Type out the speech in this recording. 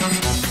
Música